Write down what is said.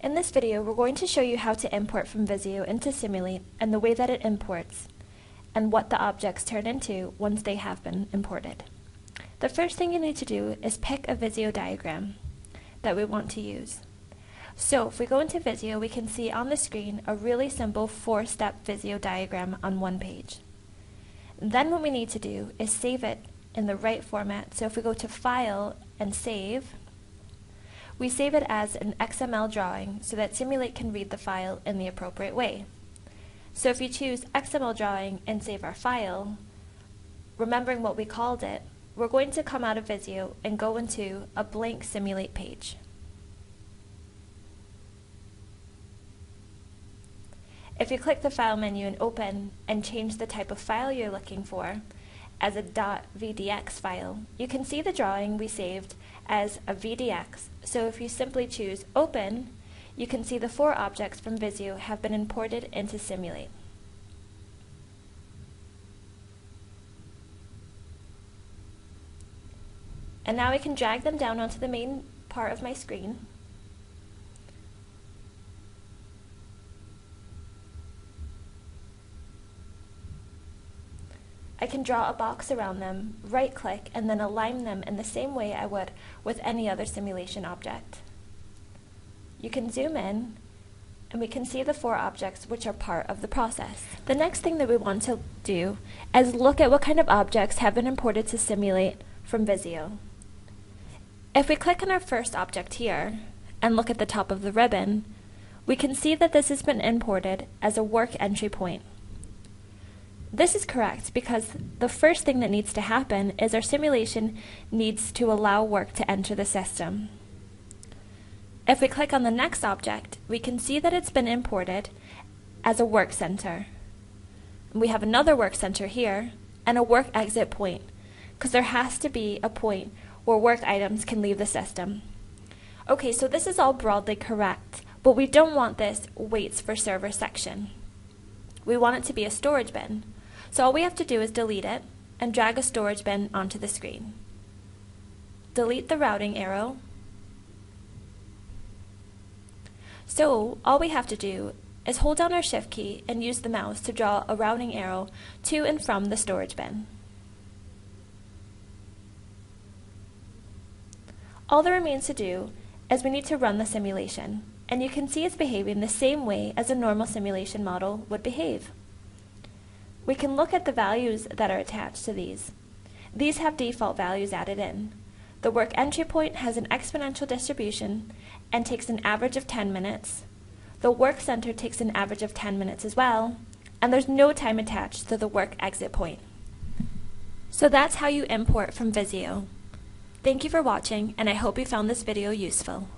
In this video, we're going to show you how to import from Visio into SIMUL8 and the way that it imports, and what the objects turn into once they have been imported. The first thing you need to do is pick a Visio diagram that we want to use. So if we go into Visio, we can see on the screen a really simple four-step Visio diagram on one page. Then what we need to do is save it in the right format. So if we go to File and Save, we save it as an XML drawing so that SIMUL8 can read the file in the appropriate way. So if you choose XML drawing and save our file, remembering what we called it, we're going to come out of Visio and go into a blank SIMUL8 page. If you click the File menu and Open and change the type of file you're looking for as a .vdx file, you can see the drawing we saved as a VDX. So if you simply choose Open, you can see the four objects from Visio have been imported into SIMUL8. And now I can drag them down onto the main part of my screen. I can draw a box around them, right click, and then align them in the same way I would with any other simulation object. You can zoom in, and we can see the four objects which are part of the process. The next thing that we want to do is look at what kind of objects have been imported to SIMUL8 from Visio. If we click on our first object here, and look at the top of the ribbon, we can see that this has been imported as a work entry point. This is correct because the first thing that needs to happen is our simulation needs to allow work to enter the system. If we click on the next object, we can see that it's been imported as a work center. We have another work center here and a work exit point because there has to be a point where work items can leave the system. Okay, so this is all broadly correct, but we don't want this waits for server section. We want it to be a storage bin. So all we have to do is delete it and drag a storage bin onto the screen. Delete the routing arrow. So all we have to do is hold down our shift key and use the mouse to draw a routing arrow to and from the storage bin. All that remains to do is we need to run the simulation, and you can see it's behaving the same way as a normal simulation model would behave. We can look at the values that are attached to these. These have default values added in. The work entry point has an exponential distribution and takes an average of 10 minutes. The work center takes an average of 10 minutes as well, and there's no time attached to the work exit point. So that's how you import from Visio. Thank you for watching, and I hope you found this video useful.